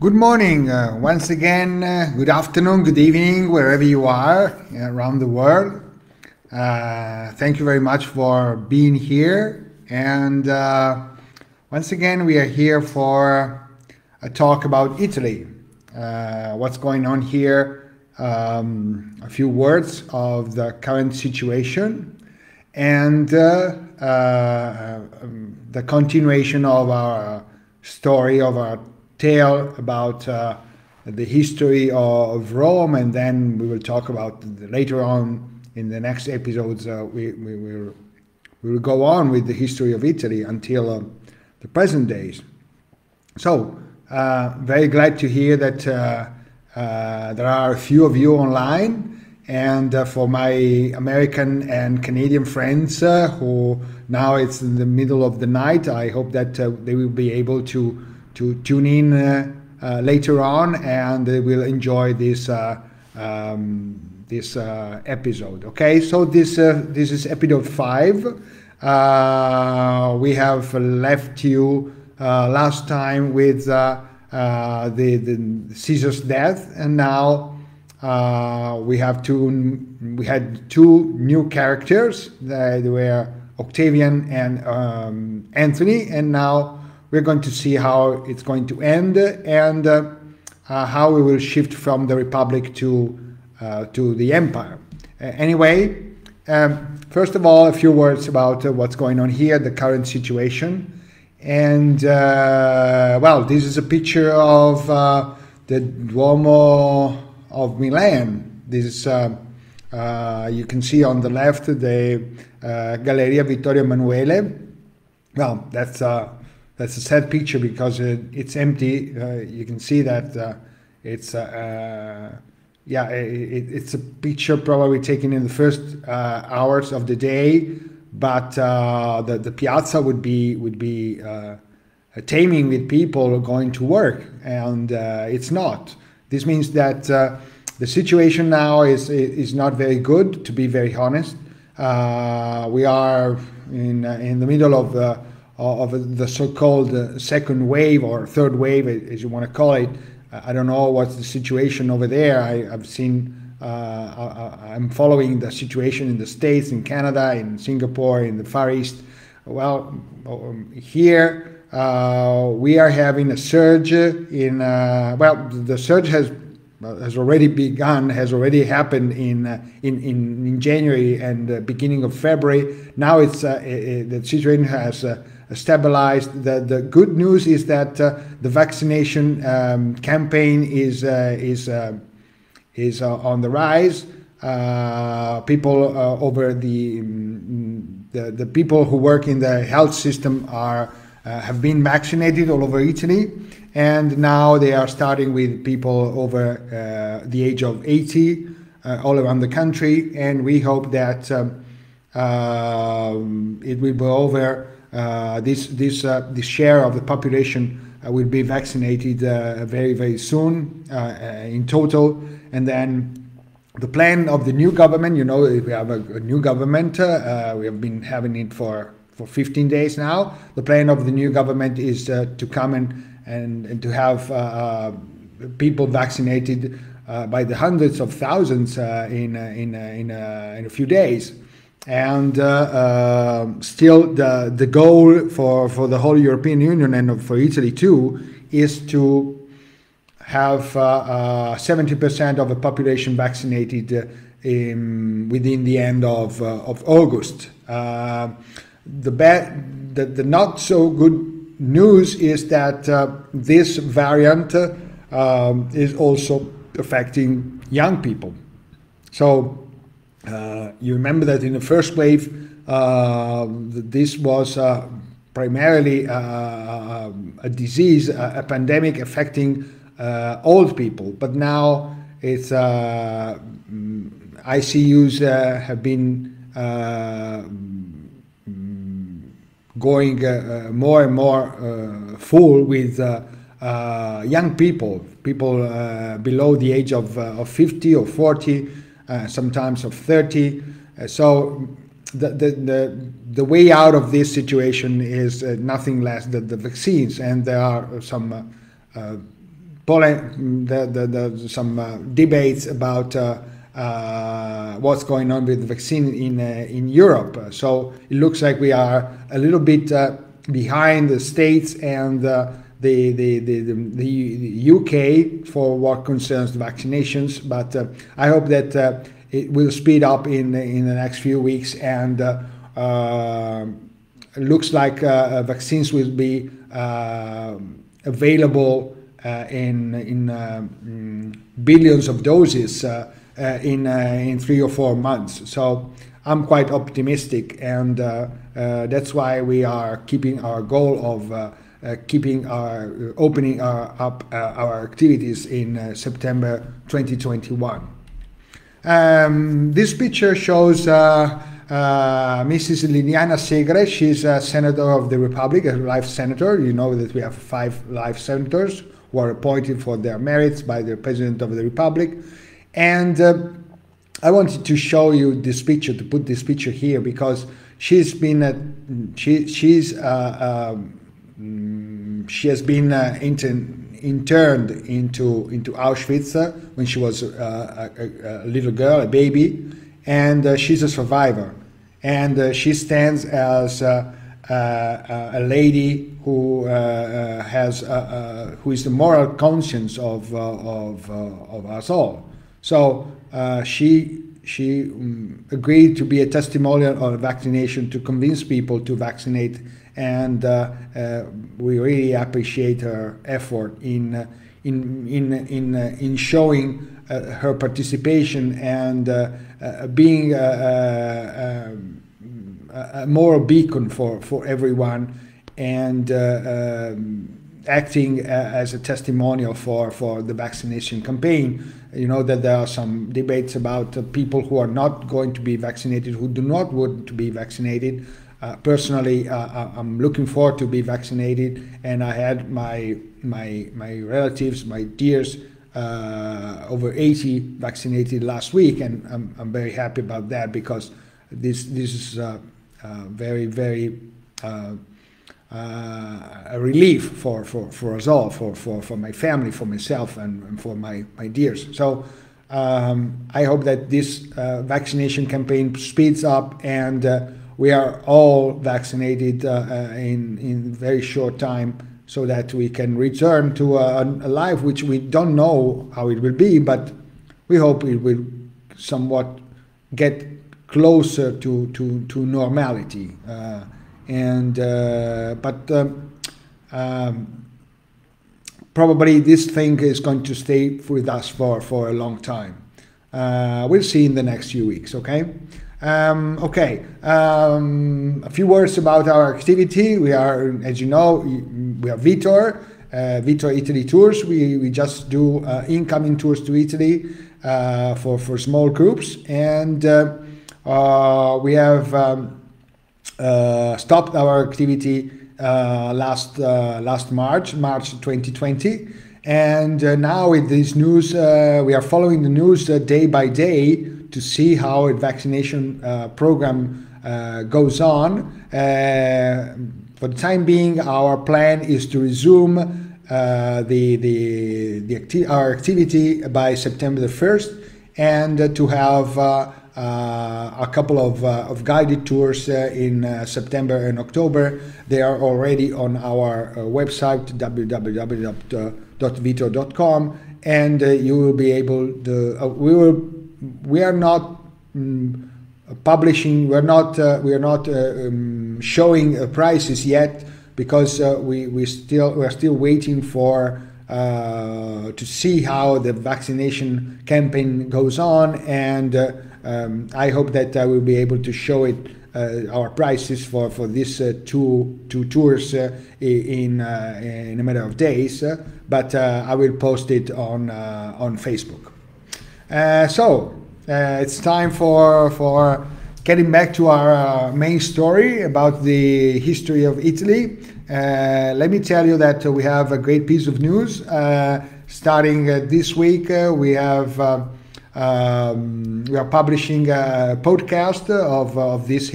Good morning, uh, once again, uh, good afternoon, good evening, wherever you are around the world. Uh, thank you very much for being here. And uh, once again, we are here for a talk about Italy. Uh, what's going on here? Um, a few words of the current situation and uh, um, the continuation of our story, of our tale about uh, the history of Rome, and then we will talk about later on in the next episodes. Uh, we, we, will, we will go on with the history of Italy until uh, the present days. So, uh, very glad to hear that uh, uh, there are a few of you online. And for my American and Canadian friends who now it's in the middle of the night, I hope that they will be able to to tune in uh, uh, later on and they will enjoy this uh, um, this episode. Okay, so this this is episode five. we have left you last time with the, the Caesar's death, and now uh, we have two. We had two new characters. They were Octavian and um, Anthony, and now we're going to see how it's going to end and uh, uh, how we will shift from the republic to uh, to the empire. anyway, um, first of all, a few words about uh, what's going on here, the current situation. And uh, well, this is a picture of uh, the Duomo of Milan. This is you can see on the left the Galleria Vittorio Emanuele. Well, that's that's a sad picture because it, it's empty. Uh, you can see that uh, it's uh, uh yeah, it, it's a picture probably taken in the first uh, hours of the day, but uh, the the piazza would be would be taming with people going to work, and it's not. This means that the situation now is is not very good, to be very honest. we are in in the middle of of the so-called uh, second wave or third wave, as you want to call it. I don't know what's the situation over there. I, have seen, uh, I, am following the situation in the States, in Canada, in Singapore, in the Far East. Well, um, here uh, we are having a surge in, well, the surge has has already begun, has already happened in uh, in, in, in January and uh, beginning of February. Now it's uh, it, the situation has stabilized. The, the good news is that uh, the vaccination um, campaign is uh, is uh, is uh, on the rise. Uh, people uh, over the, um, the, the people who work in the health system are have been vaccinated all over Italy, and now they are starting with people over the age of 80 all around the country, and we hope that. Um, um it will be over uh, Uh, this this uh, this share of the population uh, will be vaccinated uh, very very soon uh, in total, and then the plan of the new government. You know, we have a, a new government. we have been having it for for 15 days now. The plan of the new government is to come and and, and to have people vaccinated uh, by the hundreds of thousands uh, in in in, in a few days and uh, uh, still the the goal for for the whole European Union and for Italy too is to have 70% uh, of the population vaccinated in, within the end of of August. the bad, the, the not so good news is that this variant um, is also affecting young people. So uh, you remember that in the first wave, uh, this was uh, primarily a disease, a, pandemic affecting old people, but now it's ICUs have been going uh, more and more uh, full with uh, young people, people below the age of, of 50 or 40, uh, sometimes of 30. Uh, so the, the, the, the, way out of this situation is uh, nothing less than the vaccines, and there are some uh, uh some uh, debates about uh, uh, what's going on with the vaccine in in Europe. So it looks like we are a little bit behind the states and the, the, the, the, UK for what concerns the vaccinations, but I hope that it will speed up in in the next few weeks, and uh, uh, looks like uh, vaccines will be available in in mm, billions of doses in in three or four months. So. I'm quite optimistic, and uh, uh, that's why we are keeping our goal of uh, keeping our opening our, up our activities in September 2021. Um, this picture shows uh, uh, Mrs. Liliana Segre. She's a senator of the Republic, a life senator. You know that we have five life senators who are appointed for their merits by the President of the Republic. And uh, I wanted to show you this picture, to put this picture here, because she's been, uh, she, she's, uh, she has been uh, interned into into Auschwitz uh, when she was uh, a, a, little girl, a baby, and uh, she's a survivor, and uh, she stands as uh, uh, a lady who has who is the moral conscience of of of us all. So she she um, agreed to be a testimonial on vaccination to convince people to vaccinate and uh, uh, we really appreciate her effort in uh, in in in in showing her participation and being a, a, moral beacon for for everyone and um, acting as a testimonial for, for the vaccination campaign. You know that there are some debates about uh, people who are not going to be vaccinated, who do not want to be vaccinated. Uh, personally, uh, uh, I'm looking forward to be vaccinated, and I had my my my relatives, my dears, uh, over 80 vaccinated last week, and I'm, I'm very happy about that because this this is uh, very very a relief for, for, for us all, for, for, for my family, for myself, and, and for my, my dears. So um, I hope that this vaccination campaign speeds up and we are all vaccinated uh, uh, in in very short time so that we can return to a, a, life which we don't know how it will be, but we hope it will somewhat get closer to to, to normality. Uh, and uh, but um, um, probably this thing is going to stay with us for for a long time. Uh, we'll see in the next few weeks. Okay. Um, okay, um, a few words about our activity. We are, as you know, we are Vitor, uh, Vitor Italy Tours. We, we just do uh, incoming tours to Italy uh, for, for small groups. And uh, uh, we have um, uh, stopped our activity last, last March, March 2020. And now with this news, we are following the news day by day to see how a vaccination uh, program uh, goes on. Uh, for the time being, our plan is to resume uh, the, the, the acti our activity by September the 1st and uh, to have uh, a couple of, of guided tours in September and October. They are already on our website www.vito.com and you will be able to, we will we are not um, publishing, we're not, uh, we are not uh, um, showing uh, prices yet because uh, we, we still, we're still waiting for to see how the vaccination campaign goes on and um, I hope that I will be able to show it uh, our prices for for these uh, two two tours uh, in in a matter of days. but I will post it on on Facebook. Uh, so uh, it's time for for getting back to our uh, main story about the history of Italy. let me tell you that we have a great piece of news starting this week. we have. um, we are publishing a podcast of, of these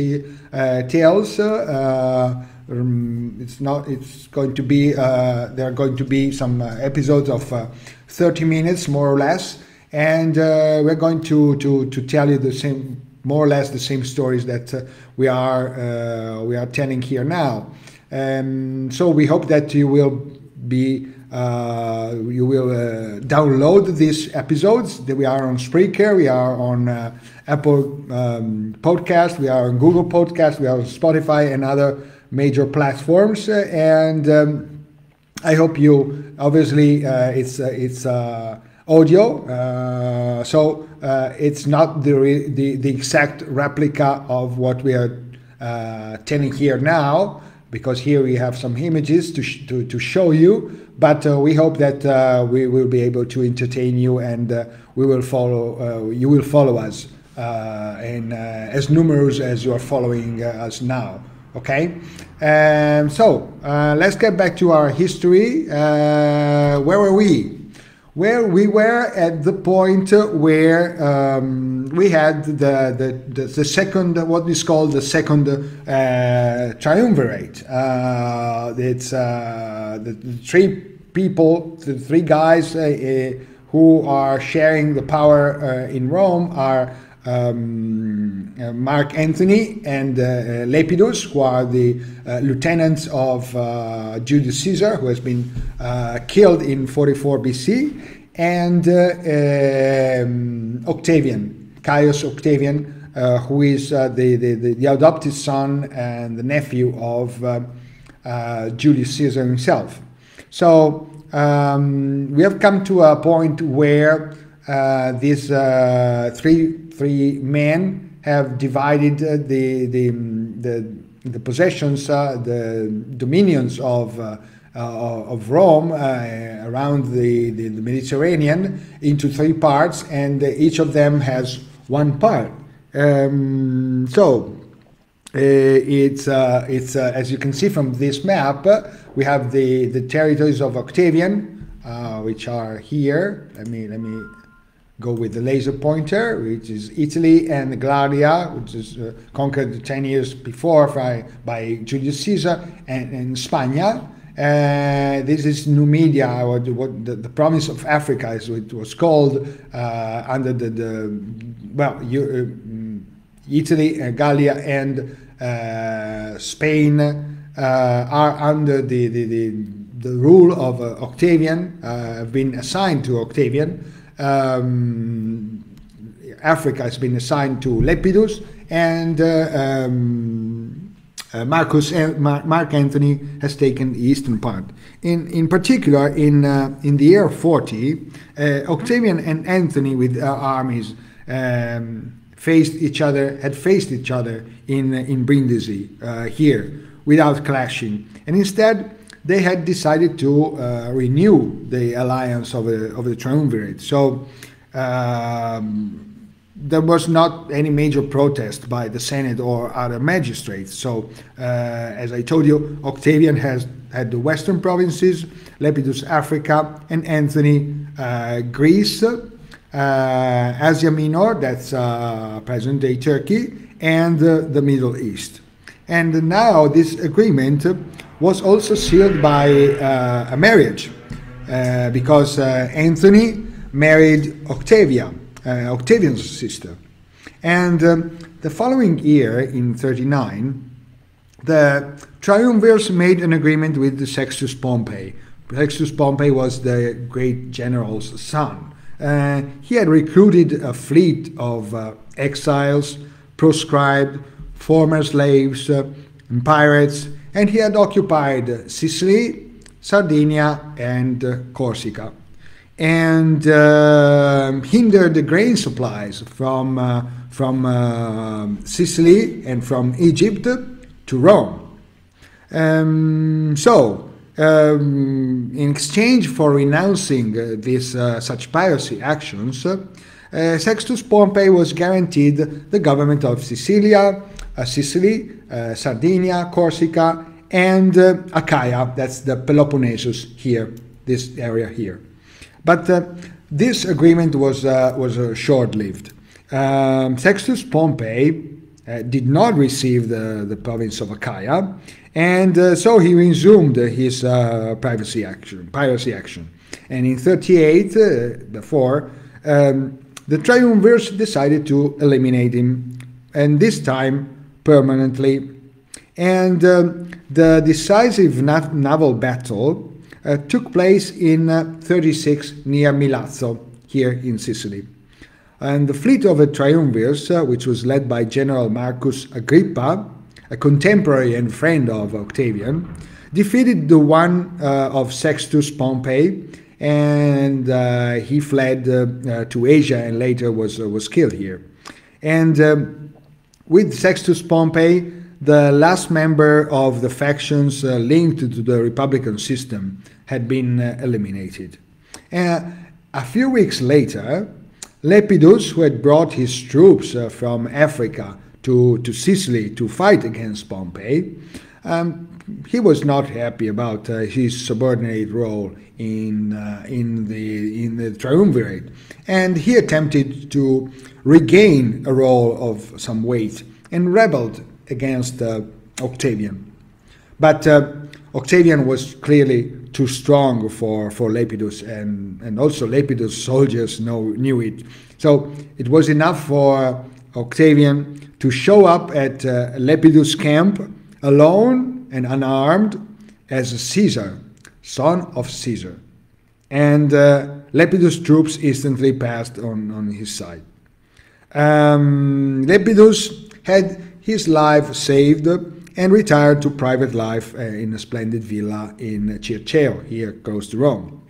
uh, tales. Uh, um, it's not. It's going to be. Uh, there are going to be some episodes of uh, 30 minutes, more or less, and uh, we're going to, to to tell you the same, more or less the same stories that we are we are telling here now. Um, so we hope that you will be uh, you will uh, download these episodes. That we are on Spreaker, we are on uh, Apple um, Podcast, we are on Google Podcast, we are on Spotify and other major platforms. and um, I hope you. Obviously, uh, it's uh, it's uh, audio, so it's not the, the the exact replica of what we are telling here now because here we have some images to, sh- to, to show you but uh, we hope that uh, we will be able to entertain you and uh, we will follow uh, you will follow us uh, in uh, as numerous as you are following us now okay? Um, so let's get back to our history. Where were we where we were at the point where um, we had the, the, the, the, second, what is called the second uh, triumvirate. Uh, it's uh, the, the, three people, the three guys uh, uh, who are sharing the power uh, in Rome are um, uh, Mark Antony and uh, Lepidus, who are the uh, lieutenants of Julius Caesar, who has been killed in 44 BC, and um, Octavian, Caius Octavian, who is the, the, the, adopted son and the nephew of Julius Caesar himself. So um, we have come to a point where uh, these uh, three three men have divided uh, the, the the the possessions, uh, the dominions of uh, uh, of Rome around the, the, the, Mediterranean into three parts, and each of them has one part. Um, so it's it's as you can see from this map, we have the the territories of Octavian, which are here. Let me let me go with the laser pointer, which is Italy, and Gallia, which is uh, conquered 10 years before by, by Julius Caesar, and, and Spagna. Uh, this is Numidia, or what the, the, province of Africa, as it was called uh, under the, the well, you, uh, Italy, uh, Gallia, and uh, Spain are under the, the, the, the rule of Octavian, have been assigned to Octavian. Um, Africa has been assigned to Lepidus, and uh, um, uh, Marcus uh, Mark Antony has taken the eastern part. In in particular, in in the year 40, uh, Octavian and Anthony with armies um, faced each other, had faced each other in in Brindisi uh, here without clashing, and instead they had decided to uh, renew the alliance of the, of the triumvirate. So um, there was not any major protest by the Senate or other magistrates. So, uh, as I told you, Octavian has had the western provinces, Lepidus Africa, and Anthony uh, Greece, uh, Asia Minor, that's uh, present day Turkey, and uh, the Middle East. And now this agreement was also sealed by uh, a marriage uh, because uh, Antony married Octavia, uh, Octavian's sister. And um, the following year, in 39, the triumvirs made an agreement with the Sextus Pompey. Sextus Pompey was the great general's son. Uh, he had recruited a fleet of exiles, proscribed, former slaves, and pirates, and he had occupied Sicily, Sardinia, and uh, Corsica, and uh, hindered the grain supplies from uh, from uh, Sicily and from Egypt to Rome. Um, so, um, in exchange for renouncing uh, these uh, such piracy actions, Sextus Pompey was guaranteed the government of Sicilia, Sicily, uh, Sardinia, Corsica, and uh, Achaia. That's the Peloponnesus here, this area here. But uh, this agreement was, uh, was uh, short lived. Um, Sextus Pompey uh, did not receive the, the province of Achaia, and uh, so he resumed his uh, privacy action, piracy action. And in 38, uh, before, um, the triumvirs decided to eliminate him, and this time permanently. And um, the decisive naval battle uh, took place in uh, 36 near Milazzo, here in Sicily. And the fleet of the triumvirs, uh, which was led by General Marcus Agrippa, a contemporary and friend of Octavian, defeated the one uh, of Sextus Pompey, and uh, he fled uh, to Asia and later was, was killed here. And um, with Sextus Pompey, the last member of the factions uh, linked to the Republican system had been uh, eliminated. Uh, a few weeks later, Lepidus, who had brought his troops uh, from Africa to, to Sicily to fight against Pompey, um, he was not happy about uh, his subordinate role in, uh, in, the, in the triumvirate, and he attempted to regain a role of some weight and rebelled against uh, Octavian. But uh, Octavian was clearly too strong for, for Lepidus, and, and also Lepidus soldiers know, knew it. So it was enough for Octavian to show up at uh, Lepidus' camp alone and unarmed as Caesar, son of Caesar. And uh, Lepidus' troops instantly passed on, on his side. Um, Lepidus had his life saved and retired to private life uh, in a splendid villa in Circeo, here close to Rome.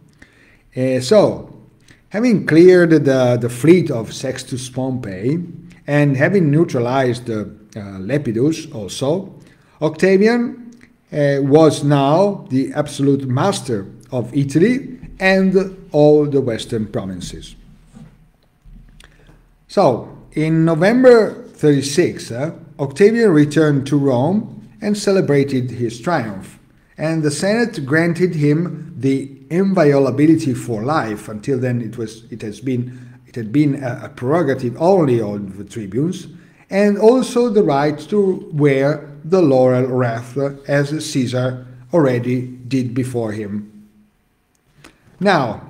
Uh, so, having cleared the, the fleet of Sextus Pompey and having neutralized uh, Lepidus also, Octavian uh, was now the absolute master of Italy and all the western provinces. So, in November 36, uh, Octavian returned to Rome and celebrated his triumph, and the Senate granted him the inviolability for life. Until then, it was it has been it had been a, a prerogative only of the tribunes, and also the right to wear the laurel wreath uh, as Caesar already did before him. Now,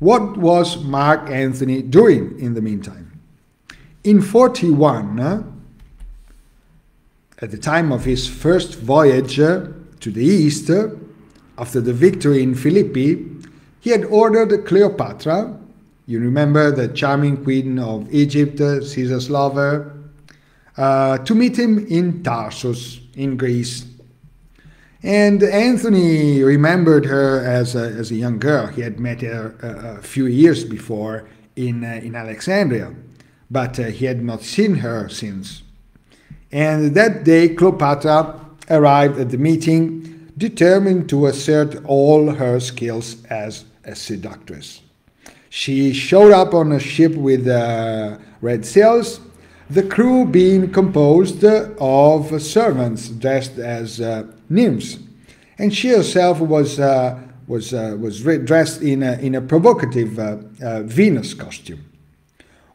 what was Mark Antony doing in the meantime? In 41, uh, at the time of his first voyage uh, to the east, after the victory in Philippi, he had ordered Cleopatra, you remember the charming queen of Egypt, Caesar's lover, uh, to meet him in Tarsus, in Greece. And Anthony remembered her as a, as a young girl. He had met her a, a few years before in, uh, in Alexandria, but uh, he had not seen her since. And that day, Cleopatra arrived at the meeting, determined to assert all her skills as a seductress. She showed up on a ship with uh, red sails, the crew being composed of servants dressed as uh, nymphs, and she herself was uh, was uh, was dressed in a, in a provocative uh, uh, Venus costume.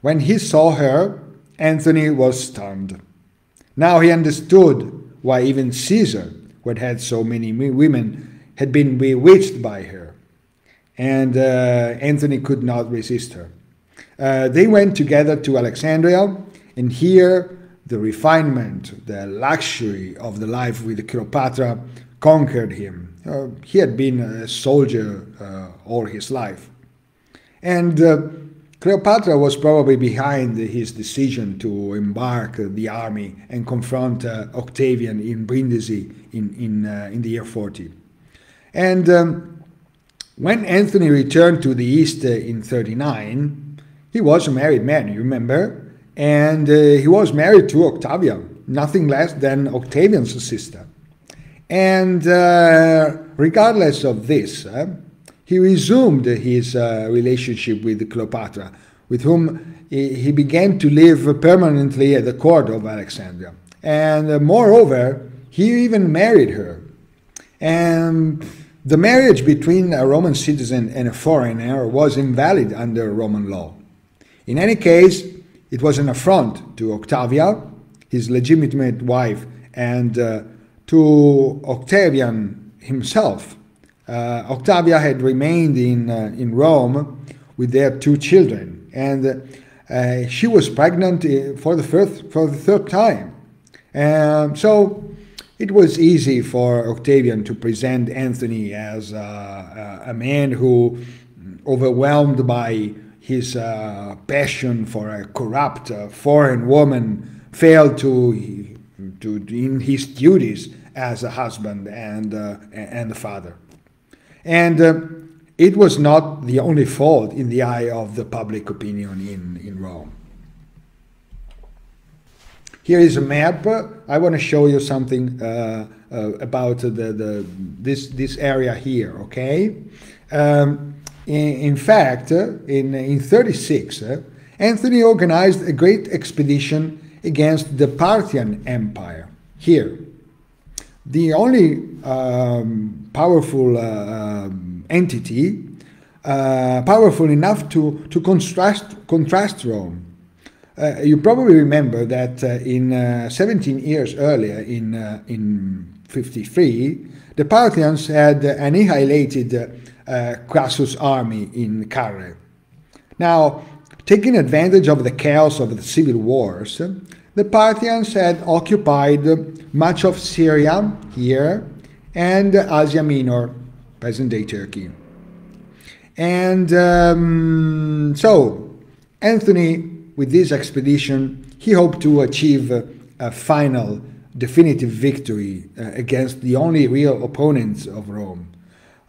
When he saw her, Antony was stunned. Now he understood why even Caesar, who had had so many women, had been bewitched by her. And uh, Antony could not resist her. Uh, they went together to Alexandria, and here the refinement, the luxury of the life with Cleopatra conquered him. Uh, he had been a soldier uh, all his life. And uh, Cleopatra was probably behind his decision to embark the army and confront uh, Octavian in Brindisi in, in, uh, in the year 40. And um, when Anthony returned to the east uh, in 39, he was a married man, you remember? And uh, he was married to Octavia, nothing less than Octavian's sister. And uh, regardless of this, uh, he resumed his uh, relationship with Cleopatra, with whom he began to live permanently at the court of Alexandria. And uh, moreover, he even married her. And The marriage between a Roman citizen and a foreigner was invalid under Roman law. In any case, it was an affront to Octavia, his legitimate wife, and uh, to Octavian himself. Uh, Octavia had remained in, uh, in Rome with their two children, and uh, she was pregnant uh, for the, first, for the third time. Um, so it was easy for Octavian to present Anthony as uh, a man who, overwhelmed by his uh, passion for a corrupt uh, foreign woman, failed to, to in his duties as a husband and, uh, and a father. And uh, it was not the only fault in the eye of the public opinion in, in Rome. Here is a map. I want to show you something uh, uh, about the, the, this, this area here, okay? Um, in, in, fact, in, in 36, Anthony organized a great expedition against the Parthian Empire here. The only um, powerful uh, um, entity, uh, powerful enough to, to contrast, contrast Rome. Uh, you probably remember that uh, in uh, 17 years earlier, in, uh, in 53, the Parthians had annihilated uh, Crassus' army in Carrhae. Now, taking advantage of the chaos of the civil wars, the Parthians had occupied much of Syria here and Asia Minor, present day Turkey. And um, so, Antony with this expedition, he hoped to achieve a, final, definitive victory uh, against the only real opponents of Rome.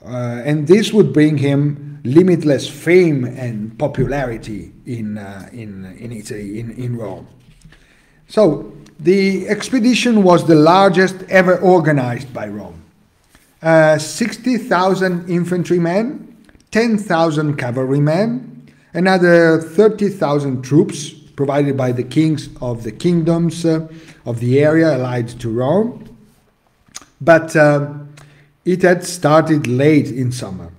Uh, and this would bring him limitless fame and popularity in, uh, in, in Italy, in, in Rome. So, the expedition was the largest ever organized by Rome. Uh, 60,000 infantrymen, 10,000 cavalrymen, another 30,000 troops provided by the kings of the kingdoms uh, of the area allied to Rome. But uh, it had started late in summer,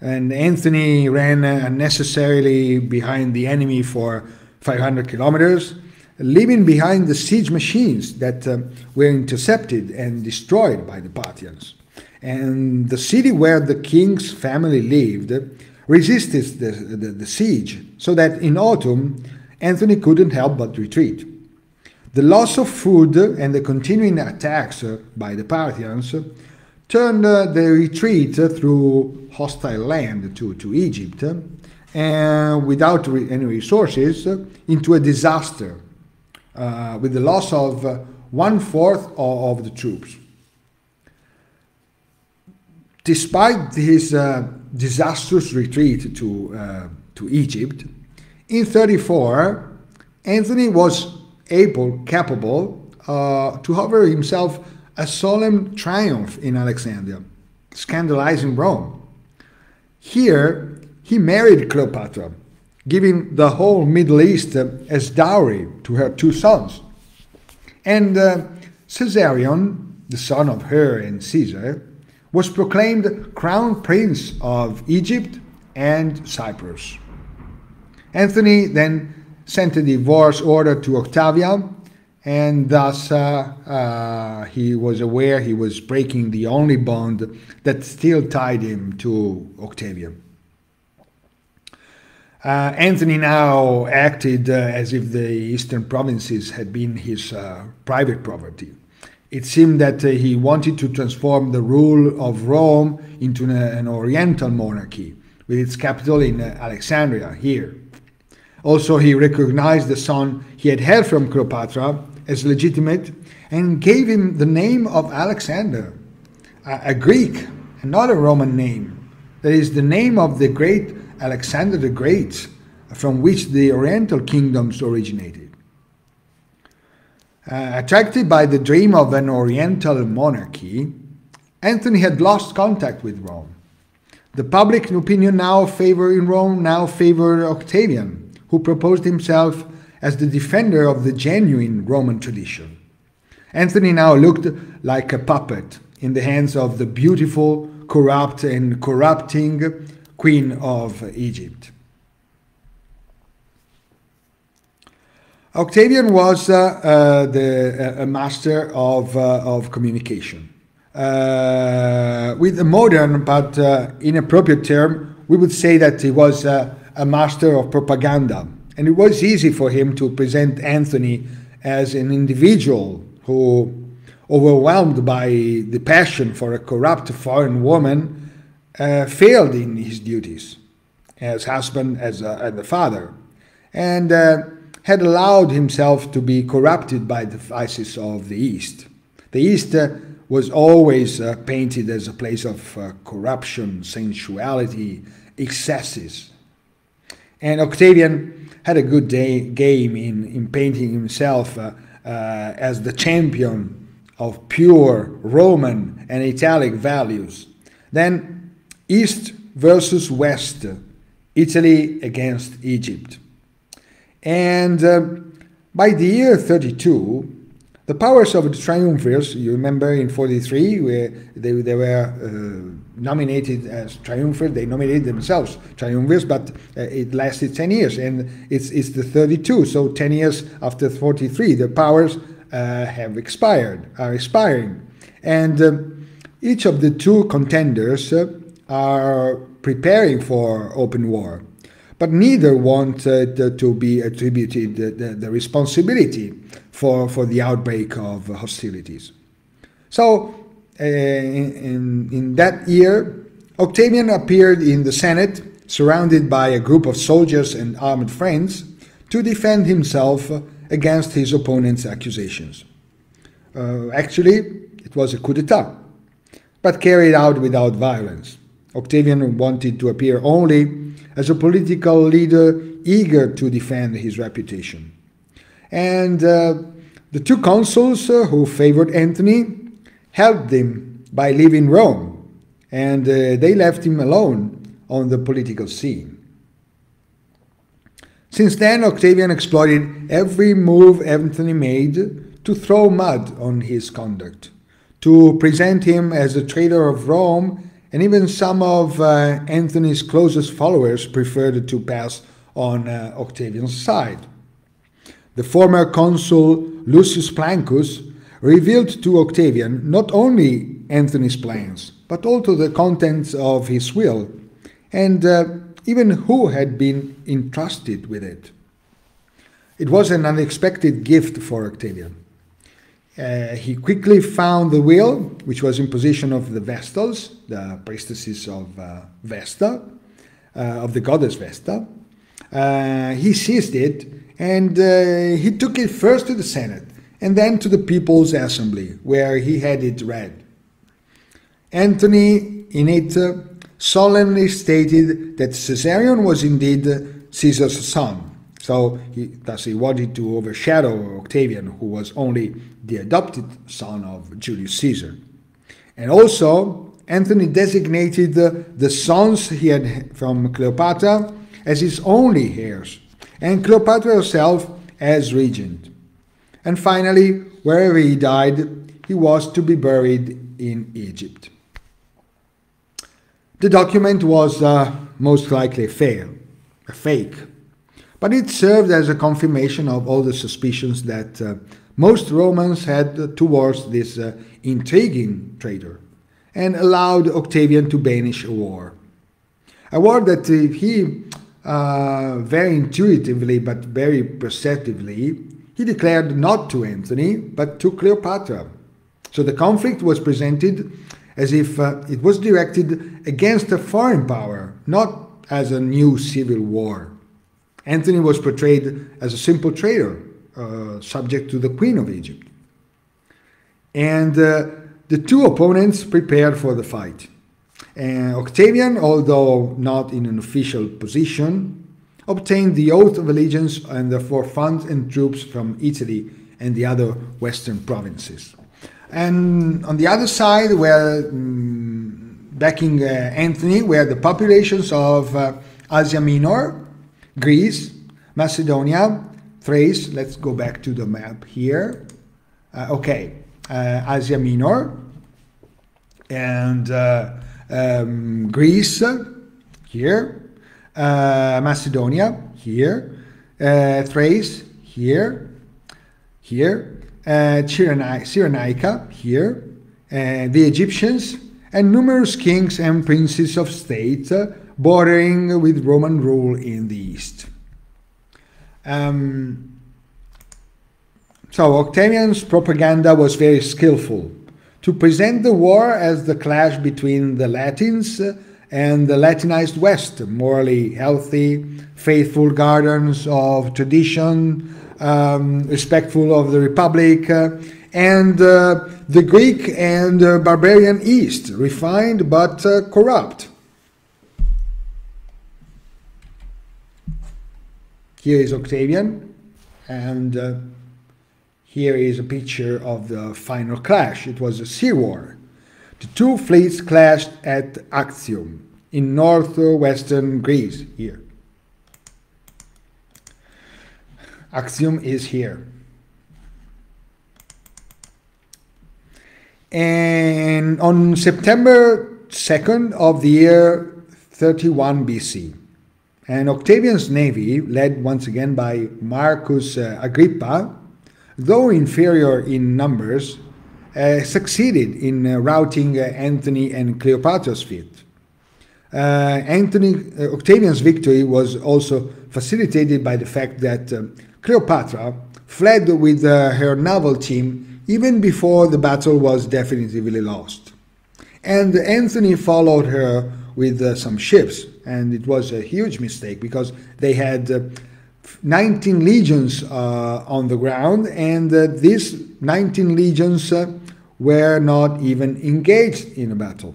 and Antony ran unnecessarily behind the enemy for 500 kilometers, leaving behind the siege machines that uh, were intercepted and destroyed by the Parthians. And the city where the king's family lived resisted the, the, the siege, so that in autumn Antony couldn't help but retreat. The loss of food and the continuing attacks by the Parthians turned the retreat through hostile land to, to Egypt and without any resources into a disaster uh, with the loss of one fourth of, of the troops. Despite his uh, disastrous retreat to, uh, to Egypt, in 34, Anthony was able, capable, uh, to offer himself a solemn triumph in Alexandria, scandalizing Rome. Here, he married Cleopatra, giving the whole Middle East as dowry to her two sons. And uh, Caesarion, the son of her and Caesar, was proclaimed crown prince of Egypt and Cyprus. Antony then sent a divorce order to Octavian, and thus uh, uh, he was aware he was breaking the only bond that still tied him to Octavian. Uh, Antony now acted uh, as if the eastern provinces had been his uh, private property. It seemed that uh, he wanted to transform the rule of Rome into an oriental monarchy, with its capital in uh, Alexandria, here. Also, he recognized the son he had had from Cleopatra as legitimate and gave him the name of Alexander, a Greek and not a Roman name. That is the name of the great Alexander the Great, from which the Oriental kingdoms originated. Uh, attracted by the dream of an Oriental monarchy, Antony had lost contact with Rome. The public opinion now favored in Rome now favored Octavian, who proposed himself as the defender of the genuine Roman tradition. Antony now looked like a puppet in the hands of the beautiful, corrupt and corrupting queen of Egypt. Octavian was uh, uh, the, a master of, uh, of communication. Uh, with a modern but uh, inappropriate term, we would say that he was uh, a master of propaganda. And it was easy for him to present Anthony as an individual who, overwhelmed by the passion for a corrupt foreign woman, failed in his duties as husband, as a, as a father. And had allowed himself to be corrupted by the vices of the East. The East uh, was always uh, painted as a place of uh, corruption, sensuality, excesses. And Octavian had a good day, game in, in painting himself uh, uh, as the champion of pure Roman and Italic values. Then East versus West, Italy against Egypt. And uh, by the year 32, the powers of the triumvirs, you remember in 43, where they, they were uh, nominated as triumvirs, they nominated themselves triumvirs, but uh, it lasted 10 years, and it's, it's the 32, so 10 years after 43, the powers uh, have expired, are expiring. And uh, each of the two contenders uh, are preparing for open war but neither wanted to be attributed the, the, the responsibility for, for the outbreak of hostilities. So, uh, in, in that year, Octavian appeared in the Senate surrounded by a group of soldiers and armed friends to defend himself against his opponent's accusations. Uh, actually, it was a coup d'etat, but carried out without violence. Octavian wanted to appear only as a political leader eager to defend his reputation. And uh, the two consuls uh, who favored Antony helped him by leaving Rome, and uh, they left him alone on the political scene. Since then, Octavian exploited every move Antony made to throw mud on his conduct, to present him as a traitor of Rome and even some of uh, Antony's closest followers preferred to pass on uh, Octavian's side. The former consul Lucius Plancus revealed to Octavian not only Antony's plans, but also the contents of his will, and uh, even who had been entrusted with it. It was an unexpected gift for Octavian. Uh, he quickly found the will, which was in possession of the Vestals, the priestesses of uh, Vesta, uh, of the goddess Vesta. Uh, he seized it and uh, he took it first to the Senate and then to the People's Assembly, where he had it read. Antony, in it, solemnly stated that Caesarion was indeed Caesar's son so he, thus he wanted to overshadow Octavian, who was only the adopted son of Julius Caesar. And also, Anthony designated the, the sons he had from Cleopatra as his only heirs, and Cleopatra herself as regent. And finally, wherever he died, he was to be buried in Egypt. The document was uh, most likely a fail, a fake but it served as a confirmation of all the suspicions that uh, most Romans had towards this uh, intriguing traitor, and allowed Octavian to banish a war. A war that uh, he, uh, very intuitively but very perceptively, he declared not to Antony, but to Cleopatra. So the conflict was presented as if uh, it was directed against a foreign power, not as a new civil war. Antony was portrayed as a simple trader, uh, subject to the queen of Egypt. And uh, the two opponents prepared for the fight. And Octavian, although not in an official position, obtained the oath of allegiance and therefore funds and troops from Italy and the other western provinces. And on the other side, were um, backing uh, Antony, were the populations of uh, Asia Minor, Greece, Macedonia, Thrace, let's go back to the map here. Uh, okay, uh, Asia Minor, and uh, um, Greece, here, uh, Macedonia, here, uh, Thrace, here, here, uh, Cyrenaica, here, the Egyptians, and numerous kings and princes of state bordering with Roman rule in the east. Um, so Octavian's propaganda was very skillful to present the war as the clash between the Latins and the Latinized West, morally healthy, faithful guardians of tradition, um, respectful of the Republic, uh, and uh, the Greek and uh, barbarian East, refined but uh, corrupt. Here is Octavian, and uh, here is a picture of the final clash. It was a sea war. The two fleets clashed at Actium in northwestern Greece, here. Actium is here. And on September 2nd of the year 31 BC, and Octavian's navy, led once again by Marcus uh, Agrippa, though inferior in numbers, uh, succeeded in uh, routing uh, Antony and Cleopatra's fleet. Uh, Antony uh, Octavian's victory was also facilitated by the fact that Cleopatra fled with her naval team even before the battle was definitively lost. And Antony followed her with some ships, and it was a huge mistake because they had uh, 19 legions uh, on the ground, and uh, these 19 legions uh, were not even engaged in a battle.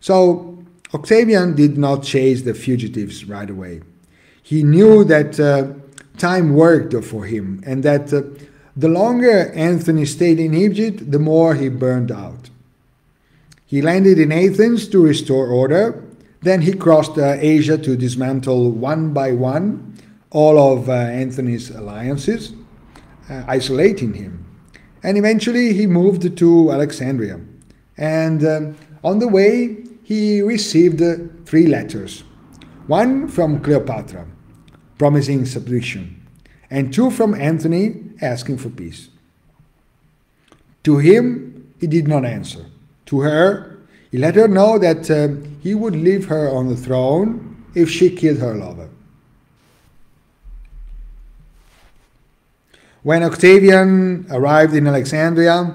So Octavian did not chase the fugitives right away. He knew that uh, time worked for him, and that the longer Anthony stayed in Egypt, the more he burned out. He landed in Athens to restore order. Then he crossed uh, Asia to dismantle one by one all of uh, Antony's alliances, uh, isolating him. And eventually he moved to Alexandria. And um, on the way, he received uh, three letters one from Cleopatra, promising submission, and two from Antony, asking for peace. To him, he did not answer to her, he let her know that uh, he would leave her on the throne if she killed her lover. When Octavian arrived in Alexandria,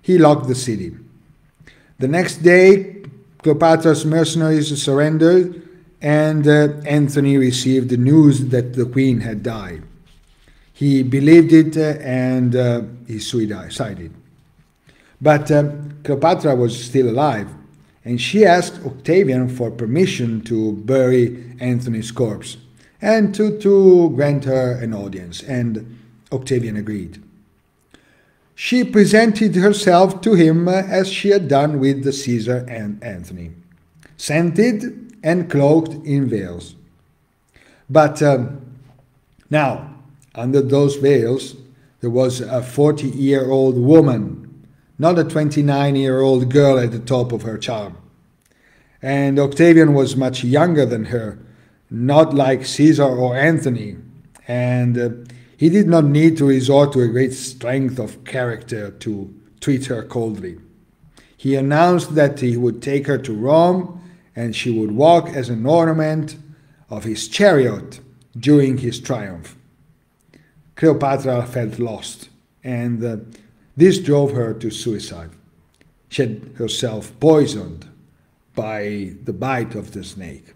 he locked the city. The next day, Cleopatra's mercenaries surrendered, and uh, Antony received the news that the queen had died. He believed it uh, and uh, he suicided. But uh, Cleopatra was still alive, and she asked Octavian for permission to bury Anthony's corpse and to, to grant her an audience, and Octavian agreed. She presented herself to him as she had done with the Caesar and Anthony, scented and cloaked in veils. But um, now, under those veils, there was a 40 year old woman not a 29 year old girl at the top of her charm. And Octavian was much younger than her, not like Caesar or Antony, and uh, he did not need to resort to a great strength of character to treat her coldly. He announced that he would take her to Rome and she would walk as an ornament of his chariot during his triumph. Cleopatra felt lost, and uh, this drove her to suicide. She had herself poisoned by the bite of the snake.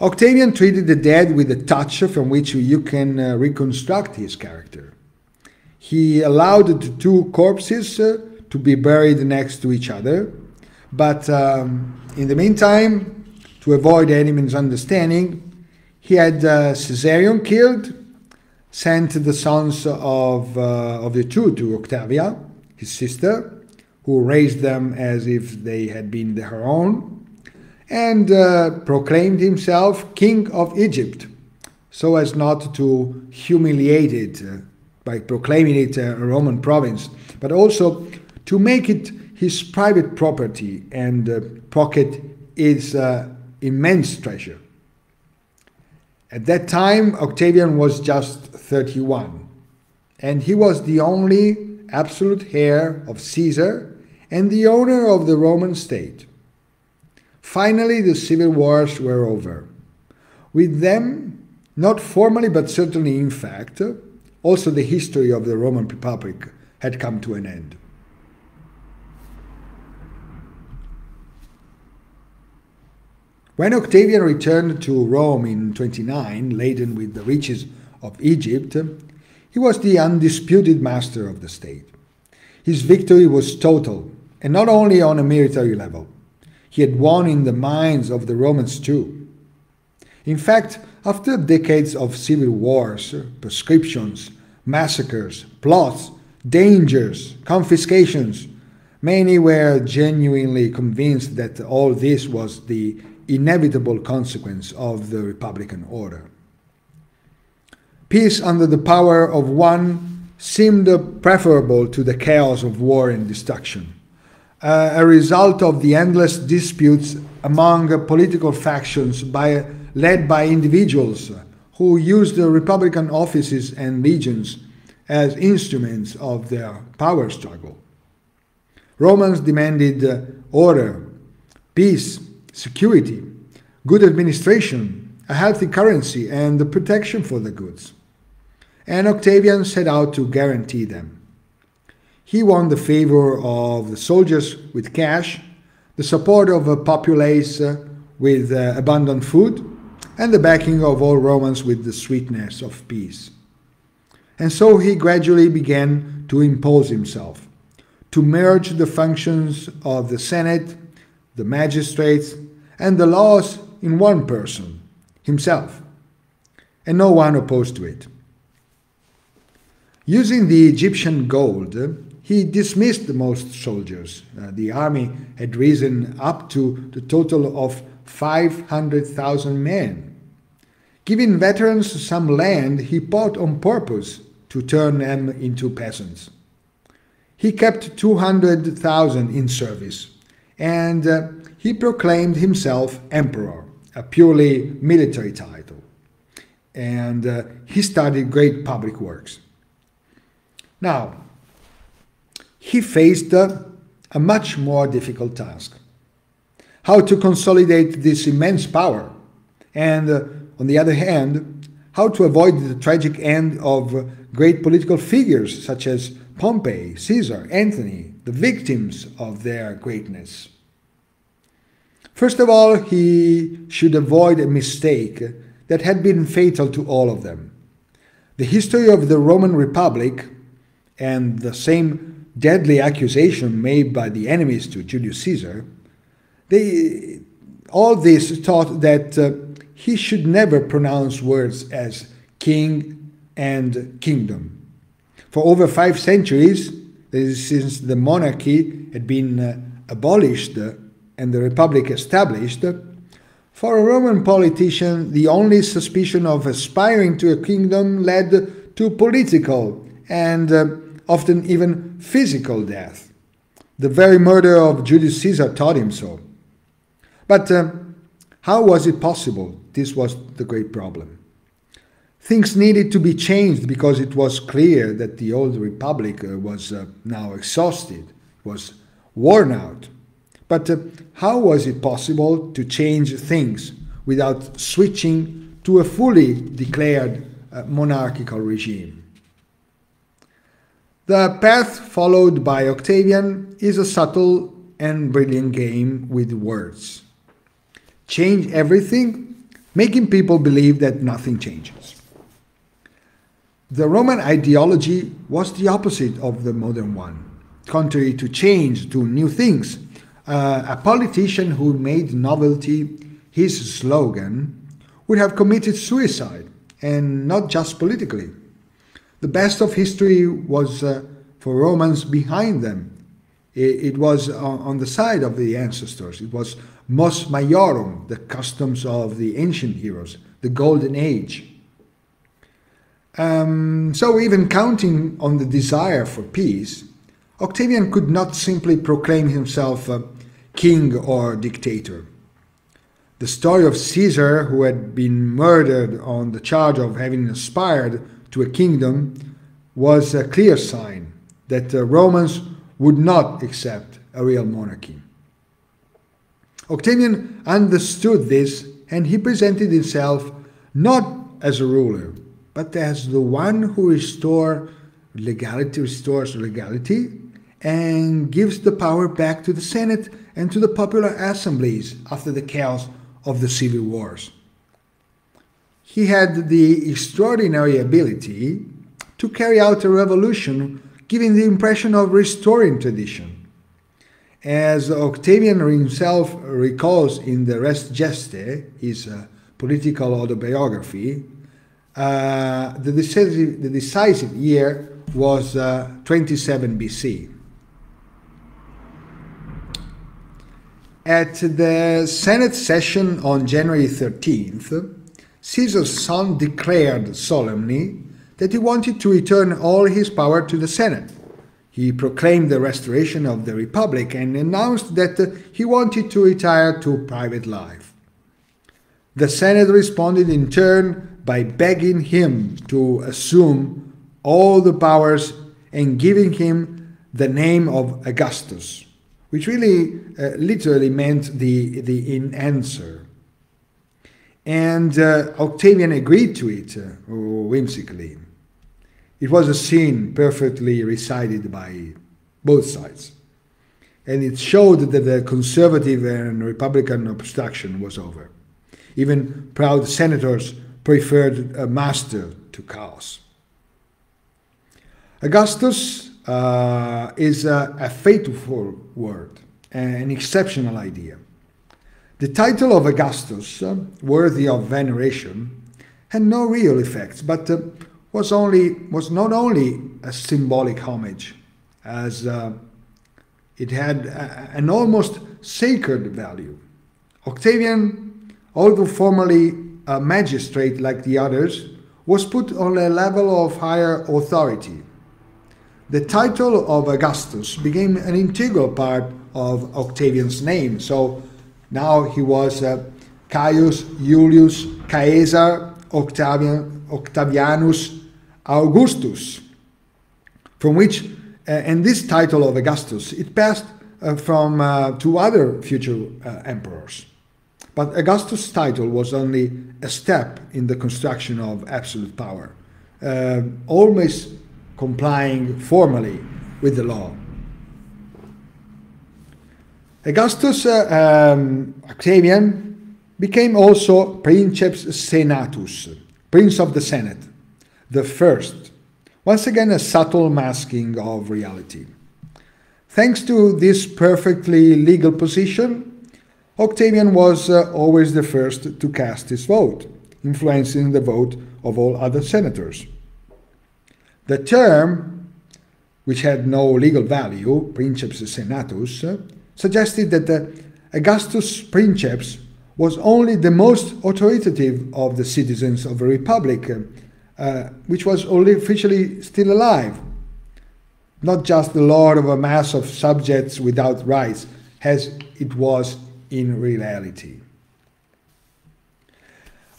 Octavian treated the dead with a touch from which you can uh, reconstruct his character. He allowed the two corpses uh, to be buried next to each other, but um, in the meantime, to avoid any misunderstanding, he had uh, Caesarion killed sent the sons of, uh, of the two to Octavia, his sister, who raised them as if they had been her own, and uh, proclaimed himself king of Egypt, so as not to humiliate it uh, by proclaiming it a Roman province, but also to make it his private property and uh, pocket its uh, immense treasure. At that time, Octavian was just 31, and he was the only absolute heir of Caesar and the owner of the Roman state. Finally, the civil wars were over. With them, not formally but certainly in fact, also the history of the Roman Republic had come to an end. When Octavian returned to Rome in 29, laden with the riches of Egypt, he was the undisputed master of the state. His victory was total, and not only on a military level. He had won in the minds of the Romans too. In fact, after decades of civil wars, proscriptions, massacres, plots, dangers, confiscations, many were genuinely convinced that all this was the inevitable consequence of the Republican order. Peace under the power of one seemed preferable to the chaos of war and destruction, uh, a result of the endless disputes among political factions by, led by individuals who used the Republican offices and legions as instruments of their power struggle. Romans demanded uh, order, peace, security, good administration, a healthy currency, and the protection for the goods and Octavian set out to guarantee them. He won the favor of the soldiers with cash, the support of a populace uh, with uh, abundant food, and the backing of all Romans with the sweetness of peace. And so he gradually began to impose himself, to merge the functions of the Senate, the magistrates, and the laws in one person, himself. And no one opposed to it. Using the Egyptian gold, he dismissed most soldiers. Uh, the army had risen up to the total of 500,000 men. Giving veterans some land, he bought on purpose to turn them into peasants. He kept 200,000 in service, and uh, he proclaimed himself emperor, a purely military title. And uh, he started great public works. Now, he faced a, a much more difficult task how to consolidate this immense power, and uh, on the other hand, how to avoid the tragic end of uh, great political figures such as Pompey, Caesar, Antony, the victims of their greatness. First of all, he should avoid a mistake that had been fatal to all of them. The history of the Roman Republic and the same deadly accusation made by the enemies to Julius Caesar, they, all this taught that uh, he should never pronounce words as king and kingdom. For over five centuries, since the monarchy had been uh, abolished uh, and the republic established, for a Roman politician, the only suspicion of aspiring to a kingdom led to political and uh, often even physical death. The very murder of Julius Caesar taught him so. But uh, how was it possible? This was the great problem. Things needed to be changed because it was clear that the old republic uh, was uh, now exhausted, was worn out. But uh, how was it possible to change things without switching to a fully declared uh, monarchical regime? The path followed by Octavian is a subtle and brilliant game with words. Change everything, making people believe that nothing changes. The Roman ideology was the opposite of the modern one. Contrary to change, to new things, uh, a politician who made novelty his slogan would have committed suicide, and not just politically. The best of history was uh, for Romans behind them. It, it was on the side of the ancestors. It was mos maiorum, the customs of the ancient heroes, the golden age. Um, so even counting on the desire for peace, Octavian could not simply proclaim himself king or dictator. The story of Caesar, who had been murdered on the charge of having aspired to a kingdom, was a clear sign that the Romans would not accept a real monarchy. Octavian understood this and he presented himself not as a ruler, but as the one who restore legality, restores legality, and gives the power back to the Senate and to the popular assemblies after the chaos of the civil wars. He had the extraordinary ability to carry out a revolution, giving the impression of restoring tradition. As Octavian himself recalls in the Res Gestae, his uh, political autobiography, uh, the, decisive, the, decisive, year was uh, 27 BC. At the Senate session on January 13th, Caesar's son declared solemnly that he wanted to return all his power to the Senate. He proclaimed the restoration of the Republic and announced that he wanted to retire to private life. The Senate responded in turn by begging him to assume all the powers and giving him the name of Augustus which really uh, literally meant the, the in answer. And uh, Octavian agreed to it uh, whimsically. It was a scene perfectly recited by both sides. And it showed that the conservative and Republican obstruction was over. Even proud senators preferred a master to chaos. Augustus uh, is a, a faithful word, an exceptional idea. The title of Augustus, uh, worthy of veneration, had no real effects, but uh, was only was not only a symbolic homage, as uh, it had a, an almost sacred value. Octavian, although formerly a magistrate like the others, was put on a level of higher authority the title of Augustus became an integral part of Octavian's name. So now he was uh, Caius Julius Caesar Octavian, Octavianus Augustus, from which, uh, and this title of Augustus, it passed uh, from uh, to other future uh, emperors. But Augustus' title was only a step in the construction of absolute power. Uh, always complying formally with the law. Augustus uh, um, Octavian became also Princeps Senatus, Prince of the Senate, the first, once again a subtle masking of reality. Thanks to this perfectly legal position, Octavian was uh, always the first to cast his vote, influencing the vote of all other senators. The term, which had no legal value, princeps senatus, suggested that the Augustus princeps was only the most authoritative of the citizens of a republic, uh, which was only officially still alive, not just the lord of a mass of subjects without rights, as it was in reality.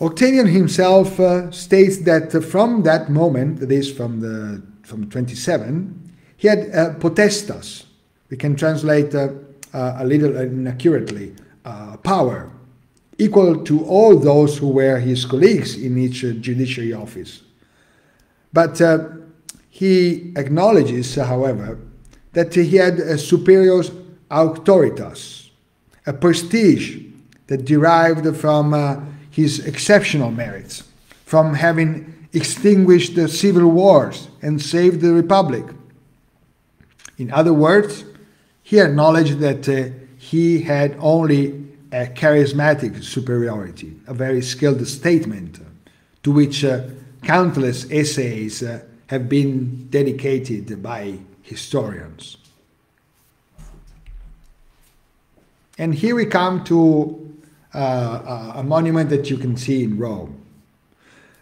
Octavian himself uh, states that uh, from that moment, that is from the from 27, he had uh, potestas. We can translate uh, uh, a little inaccurately uh, power, equal to all those who were his colleagues in each judiciary office. But he acknowledges, however, that he had a superior auctoritas, a prestige that derived from his exceptional merits, from having extinguished the civil wars and saved the republic. In other words, he acknowledged that uh, he had only a charismatic superiority, a very skilled statement to which uh, countless essays uh, have been dedicated by historians. And here we come to uh, a monument that you can see in Rome.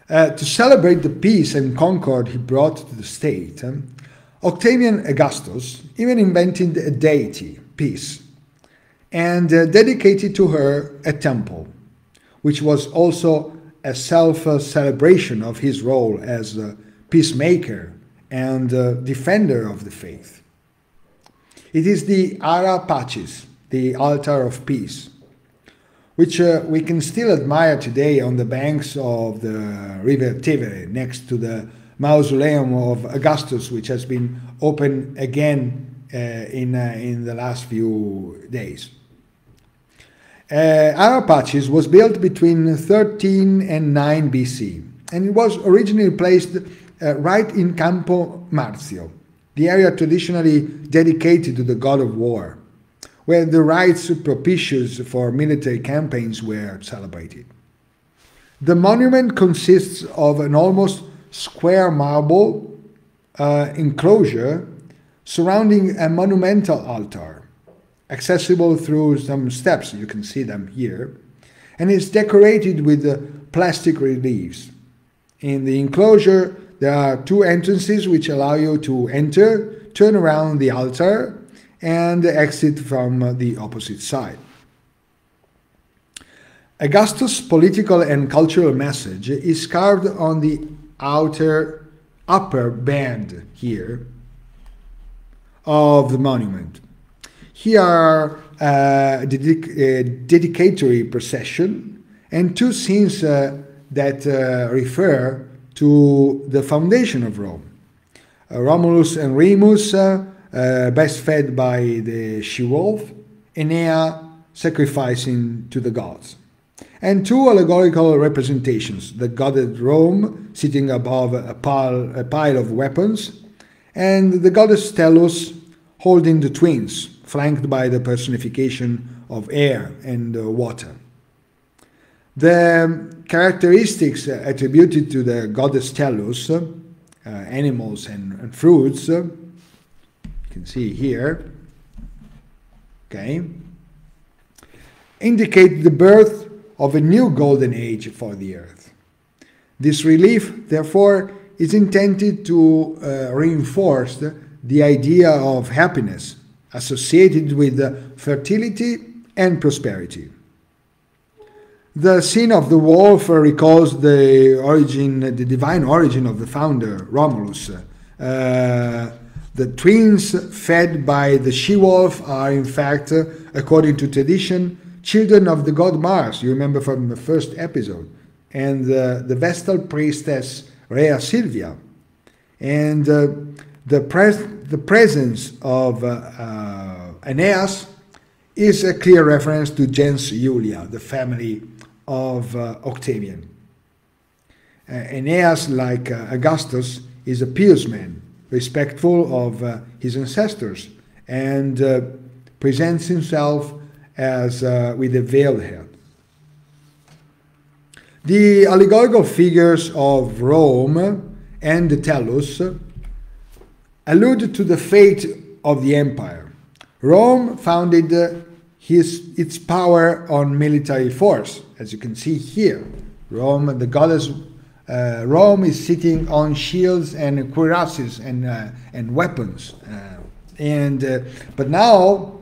Uh, to celebrate the peace and concord he brought to the state, um, Octavian Augustus even invented a deity, peace, and uh, dedicated to her a temple, which was also a self celebration of his role as a peacemaker and uh, defender of the faith. It is the Ara Pacis, the altar of peace, which uh, we can still admire today on the banks of the River Tevere, next to the mausoleum of Augustus, which has been opened again uh, in, uh, in the last few days. Uh, Ara Pacis was built between 13 and 9 BC, and it was originally placed uh, right in Campo Marzio, the area traditionally dedicated to the god of war, where the rites propitious for military campaigns were celebrated. The monument consists of an almost square marble uh, enclosure surrounding a monumental altar accessible through some steps, you can see them here, and it's decorated with uh, plastic reliefs. In the enclosure, there are two entrances which allow you to enter, turn around the altar, and exit from the opposite side. Augustus' political and cultural message is carved on the outer upper band here of the monument. Here are uh, dedic uh, dedicatory procession and two scenes uh, that uh, refer to the foundation of Rome. Uh, Romulus and Remus, uh, best fed by the she-wolf, Enea sacrificing to the gods. And two allegorical representations, the goddess Rome sitting above a pile, a pile of weapons, and the goddess Tellus holding the twins, flanked by the personification of air and uh, water. The characteristics attributed to the goddess Tellus, uh, animals and, and fruits, can see here, okay, indicate the birth of a new golden age for the earth. This relief, therefore, is intended to uh, reinforce the, the idea of happiness associated with fertility and prosperity. The scene of the wolf recalls the origin, the divine origin of the founder, Romulus. Uh, the twins fed by the she-wolf are, in fact, according to tradition, children of the god Mars, you remember from the first episode, and uh, the Vestal priestess Rhea Silvia. And uh, the, pres the presence of uh, uh, Aeneas is a clear reference to gens Julia, the family of uh, Octavian. Uh, Aeneas, like Augustus, is a pious man, respectful of uh, his ancestors, and uh, presents himself as uh, with a veiled head. The allegorical figures of Rome and the Tellus allude to the fate of the empire. Rome founded uh, his, its power on military force, as you can see here. Rome, the goddess uh, Rome is sitting on shields and cuirasses and, uh, and weapons. Uh, and, uh, but now,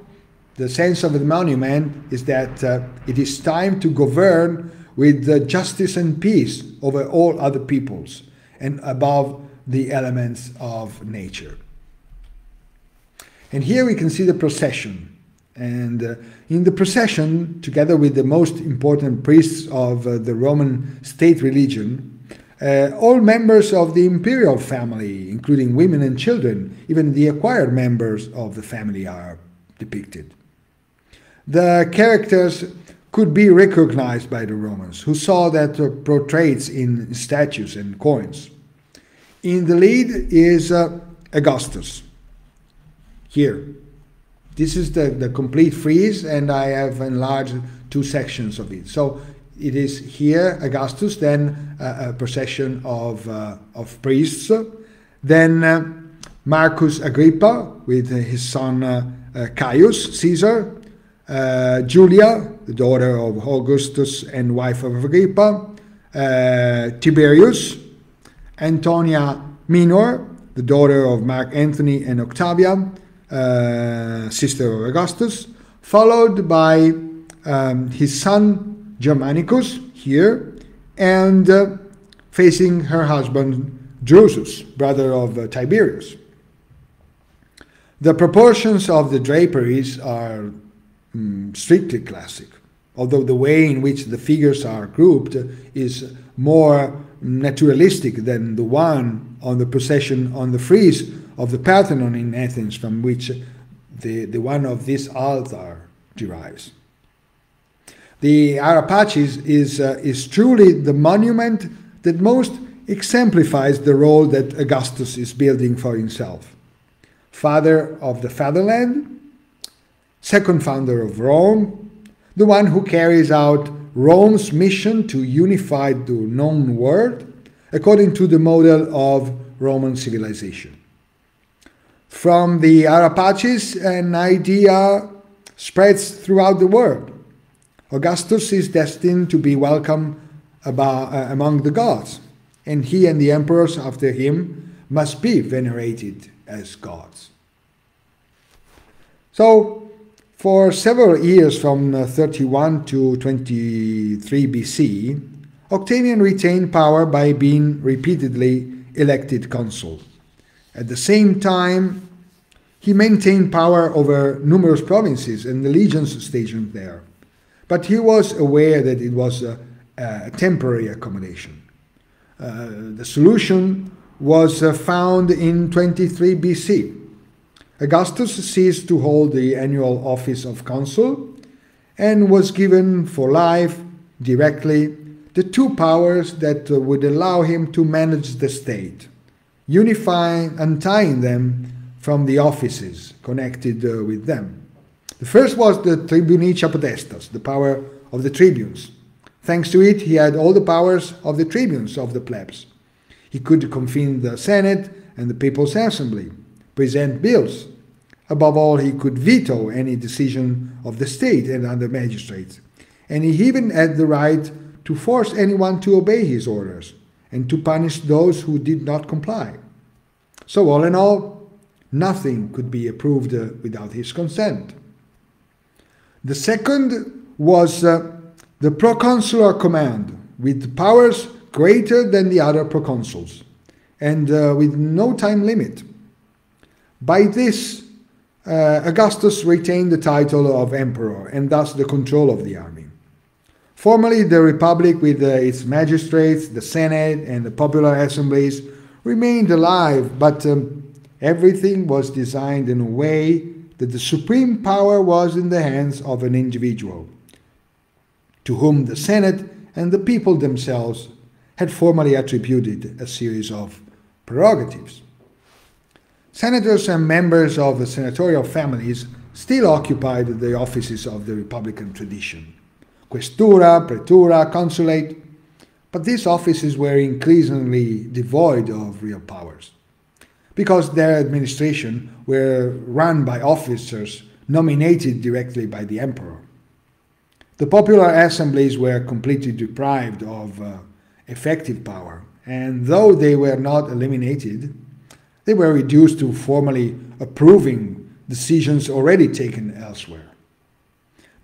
the sense of the monument is that uh, it is time to govern with justice and peace over all other peoples and above the elements of nature. And here we can see the procession and uh, in the procession, together with the most important priests of uh, the Roman state religion, uh, all members of the imperial family, including women and children, even the acquired members of the family, are depicted. The characters could be recognized by the Romans, who saw that uh, portraits in statues and coins. In the lead is uh, Augustus, here this is the, the complete frieze, and I have enlarged two sections of it. So it is here Augustus, then uh, a procession of, uh, of priests, then uh, Marcus Agrippa with his son uh, uh, Caius Caesar, uh, Julia, the daughter of Augustus and wife of Agrippa, Tiberius, Antonia Minor, the daughter of Mark Antony and Octavia, sister of Augustus, followed by um, his son Germanicus here, and uh, facing her husband Drusus, brother of uh, Tiberius. The proportions of the draperies are mm, strictly classic, although the way in which the figures are grouped is more naturalistic than the one on the procession on the frieze of the Parthenon in Athens, from which the, the one of this altar derives. The Ara Pacis is, uh, is truly the monument that most exemplifies the role that Augustus is building for himself. Father of the fatherland, second founder of Rome, the one who carries out Rome's mission to unify the known world according to the model of Roman civilization. From the Ara Pacis, an idea spreads throughout the world. Augustus is destined to be welcome about, uh, among the gods, and he and the emperors after him must be venerated as gods. So, for several years from uh, 31 to 23 BC, Octavian retained power by being repeatedly elected consul. At the same time, he maintained power over numerous provinces and the legions stationed there. But he was aware that it was a, a temporary accommodation. Uh, the solution was uh, found in 23 BC. Augustus ceased to hold the annual office of consul and was given for life directly the two powers that uh, would allow him to manage the state, unifying, untying them from the offices connected uh, with them. The first was the tribunicia potestas, the power of the tribunes. Thanks to it, he had all the powers of the tribunes of the plebs. He could convene the Senate and the People's Assembly, present bills. Above all, he could veto any decision of the state and other magistrates. And he even had the right to force anyone to obey his orders and to punish those who did not comply. So, all in all, nothing could be approved uh, without his consent. The second was uh, the proconsular command with powers greater than the other proconsuls and uh, with no time limit. By this, uh, Augustus retained the title of emperor and thus the control of the army. Formerly, the republic with uh, its magistrates, the senate, and the popular assemblies remained alive, but um, everything was designed in a way that the supreme power was in the hands of an individual to whom the Senate and the people themselves had formally attributed a series of prerogatives. Senators and members of the senatorial families still occupied the offices of the Republican tradition. Questura, pretura, consulate, but these offices were increasingly devoid of real powers because their administration were run by officers nominated directly by the emperor. The popular assemblies were completely deprived of uh, effective power, and though they were not eliminated, they were reduced to formally approving decisions already taken elsewhere.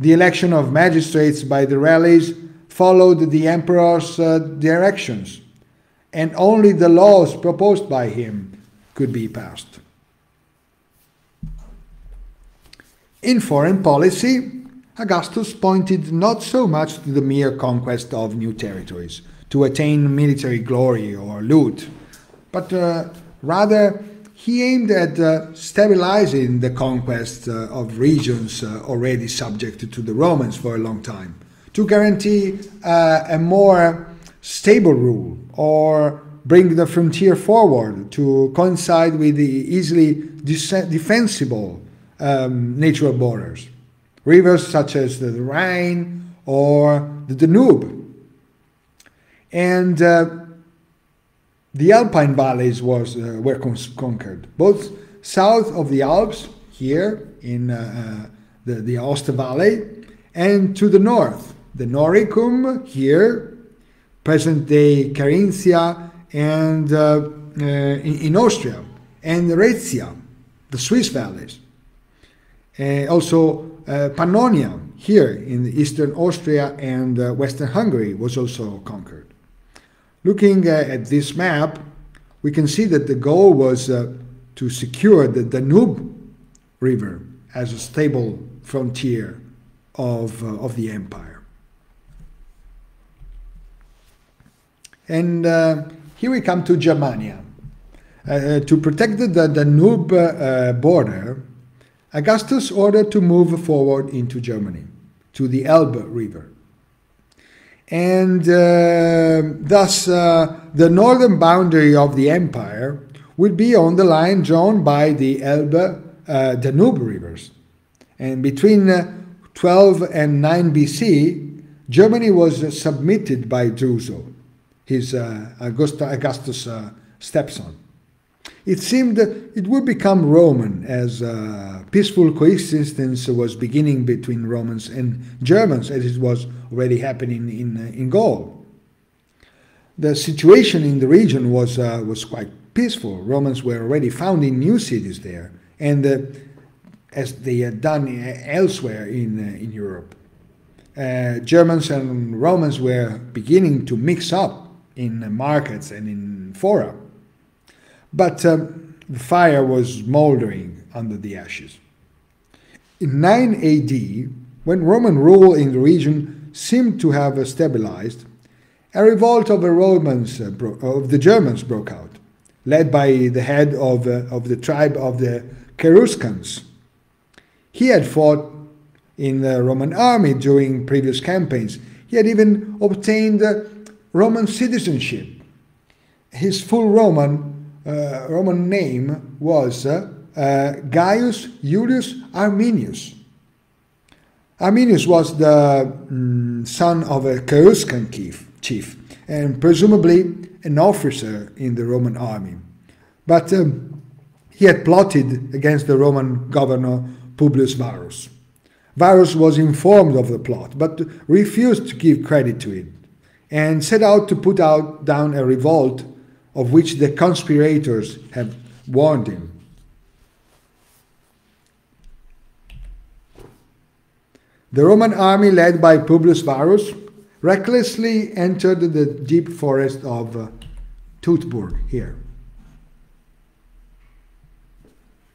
The election of magistrates by the rallies followed the emperor's uh, directions, and only the laws proposed by him could be passed. In foreign policy, Augustus pointed not so much to the mere conquest of new territories, to attain military glory or loot, but uh, rather he aimed at uh, stabilizing the conquest uh, of regions uh, already subject to the Romans for a long time, to guarantee uh, a more stable rule or bring the frontier forward to coincide with the easily defensible um, natural borders rivers such as the Rhine or the Danube. And uh, the Alpine valleys was, uh, were conquered, both south of the Alps, here in uh, uh the, the Aosta Valley, and to the north, the Noricum, here, present day Carinthia, and uh, uh, in, in, Austria, and Raetia, the Swiss valleys. Uh, also, uh, Pannonia, here in eastern Austria and uh, western Hungary, was also conquered. Looking uh, at this map, we can see that the goal was uh, to secure the Danube River as a stable frontier of, uh, of the empire. And here we come to Germania. to protect the Danube border, Augustus ordered to move forward into Germany, to the Elbe River. And uh, thus, uh, the northern boundary of the empire would be on the line drawn by the Elbe uh, Danube rivers. And between uh, 12 and 9 BC, Germany was submitted by Druso, his uh, Augustus' uh, stepson. It seemed that it would become Roman as uh, peaceful coexistence was beginning between Romans and Germans, as it was already happening in, in Gaul. The situation in the region was, uh, was quite peaceful. Romans were already founding new cities there, and uh, as they had done elsewhere in, uh, in Europe. Germans and Romans were beginning to mix up in markets and in fora. But um, the fire was smoldering under the ashes. In 9 AD, when Roman rule in the region seemed to have stabilized, a revolt of the Romans, uh, of the Germans broke out, led by the head of, uh, of the tribe of the Cheruscans. He had fought in the Roman army during previous campaigns. He had even obtained uh, Roman citizenship. His full Roman uh, Roman name was uh, Gaius Julius Arminius. Arminius was the mm, son of a Cheruscan chief, chief, and presumably an officer in the Roman army. But um, he had plotted against the Roman governor Publius Varus. Varus was informed of the plot, but refused to give credit to it, and set out to put out down a revolt of which the conspirators have warned him. The Roman army, led by Publius Varus, recklessly entered the deep forest of uh, Teutoburg here,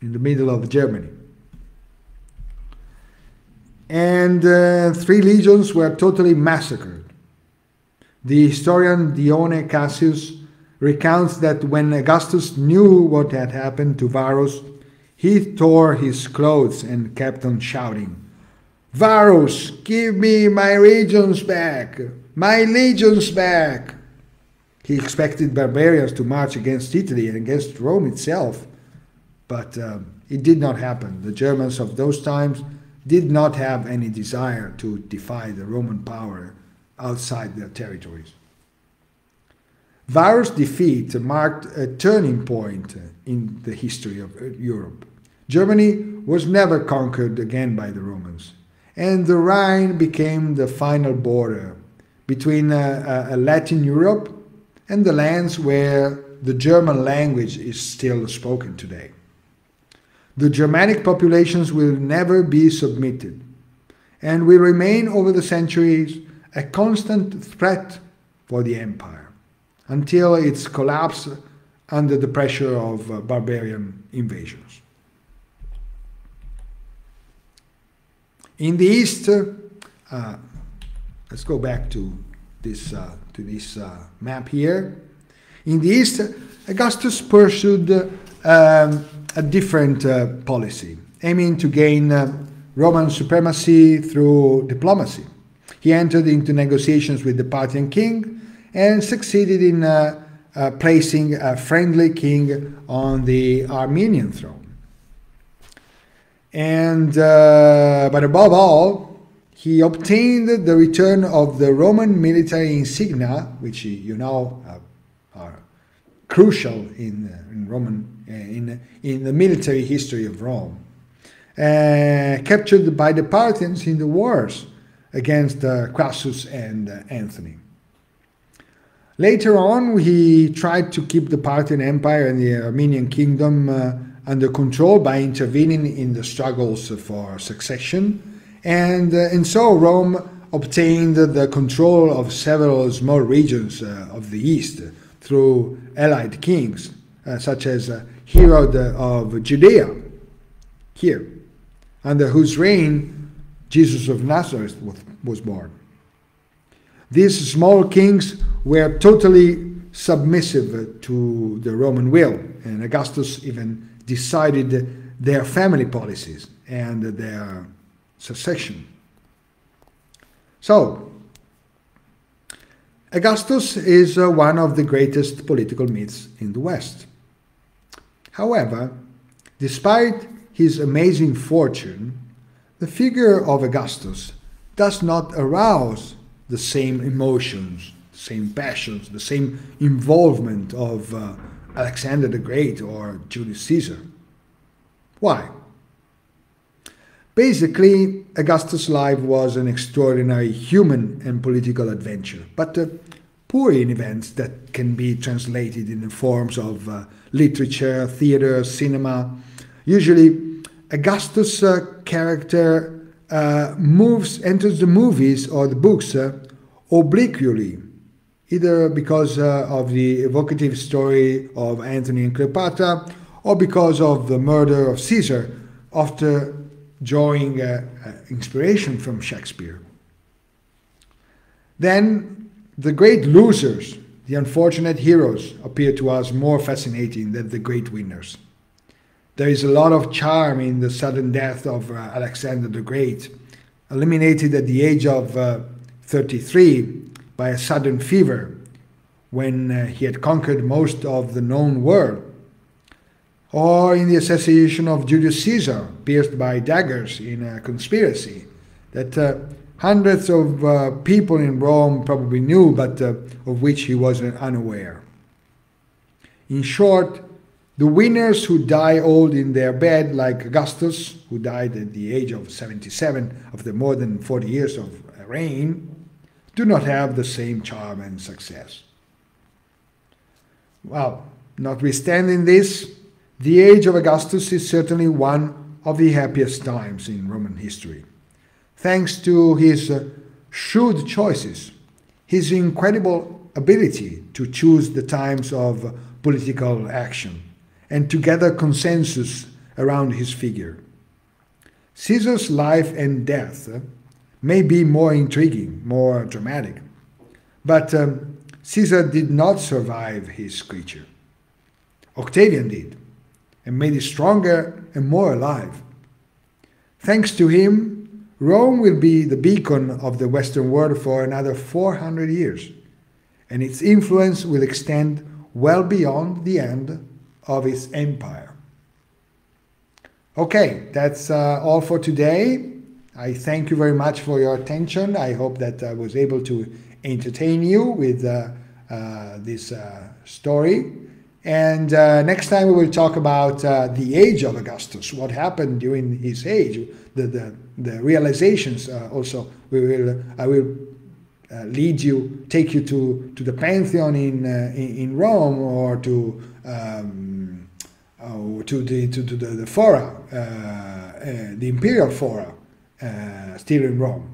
in the middle of Germany. And uh, three legions were totally massacred. The historian Dione Cassius recounts that when Augustus knew what had happened to Varus, he tore his clothes and kept on shouting, Varus, give me my legions back! My legions back! He expected barbarians to march against Italy and against Rome itself, but um, it did not happen. The Germans of those times did not have any desire to defy the Roman power outside their territories. Varus' defeat marked a turning point in the history of Europe. Germany was never conquered again by the Romans, and the Rhine became the final border between uh, uh, Latin Europe and the lands where the German language is still spoken today. The Germanic populations will never be submitted and will remain over the centuries a constant threat for the empire until its collapse under the pressure of uh, barbarian invasions. In the east, uh, let's go back to this, uh, to this uh, map here. In the east, Augustus pursued um, a different uh, policy, aiming to gain uh, Roman supremacy through diplomacy. He entered into negotiations with the Parthian king and succeeded in uh, uh, placing a friendly king on the Armenian throne. And, uh, but above all, he obtained the return of the Roman military insignia, which you know are crucial in, in Roman in, in the military history of Rome, uh, captured by the Parthians in the wars against uh, Crassus and uh, Anthony. Later on, he tried to keep the Parthian Empire and the Armenian Kingdom uh, under control by intervening in the struggles for succession, and, uh, and so Rome obtained the control of several small regions uh, of the east through allied kings, uh, such as Herod of Judea, here, under whose reign Jesus of Nazareth was, born. These small kings were totally submissive to the Roman will, and Augustus even decided their family policies and their succession. So, Augustus is uh, one of the greatest political myths in the West. However, despite his amazing fortune, the figure of Augustus does not arouse the same emotions, the same passions, the same involvement of uh, Alexander the Great or Julius Caesar. Why? Basically, Augustus' life was an extraordinary human and political adventure, but uh, poor in events that can be translated in the forms of uh, literature, theater, cinema. Usually, Augustus' uh, character uh, moves, enters the movies or the books uh, obliquely, either because of the evocative story of Antony and Cleopatra or because of the murder of Caesar after drawing inspiration from Shakespeare. Then the great losers, the unfortunate heroes, appear to us more fascinating than the great winners. There is a lot of charm in the sudden death of uh, Alexander the Great, eliminated at the age of uh, 33 by a sudden fever when uh, he had conquered most of the known world or in the assassination of Julius Caesar, pierced by daggers in a conspiracy that uh, hundreds of uh, people in Rome probably knew, but uh, of which he was unaware. In short, the winners who die old in their bed, like Augustus, who died at the age of 77 after more than 40 years of reign, do not have the same charm and success. Well, notwithstanding this, the age of Augustus is certainly one of the happiest times in Roman history. Thanks to his uh, shrewd choices, his incredible ability to choose the times of political action, and to gather consensus around his figure. Caesar's life and death uh, may be more intriguing, more dramatic, but um, Caesar did not survive his creature. Octavian did and made it stronger and more alive. Thanks to him, Rome will be the beacon of the Western world for another 400 years, and its influence will extend well beyond the end of his empire. Okay, that's uh, all for today. I thank you very much for your attention. I hope that I was able to entertain you with uh, uh, this uh, story. And uh, next time we will talk about uh, the age of Augustus, what happened during his age, the, the, the realizations. Also, we will, I will uh, lead you, take you to, to the Pantheon in, uh, in, Rome or to, um, oh, to, the, to, to the, the Fora, uh, the Imperial Fora, still in Rome,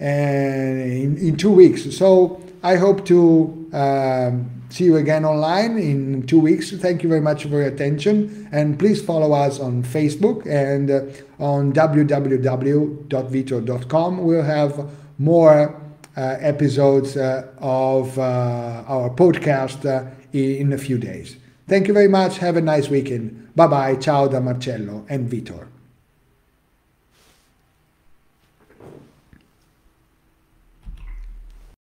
and in, in two weeks. So I hope to. Um, see you again online in two weeks. Thank you very much for your attention. And please follow us on Facebook and uh, on www.vitor.com. We'll have more uh, episodes uh, of uh, our podcast uh, in a few days. Thank you very much. Have a nice weekend. Bye bye. Ciao da Marcello and Vitor.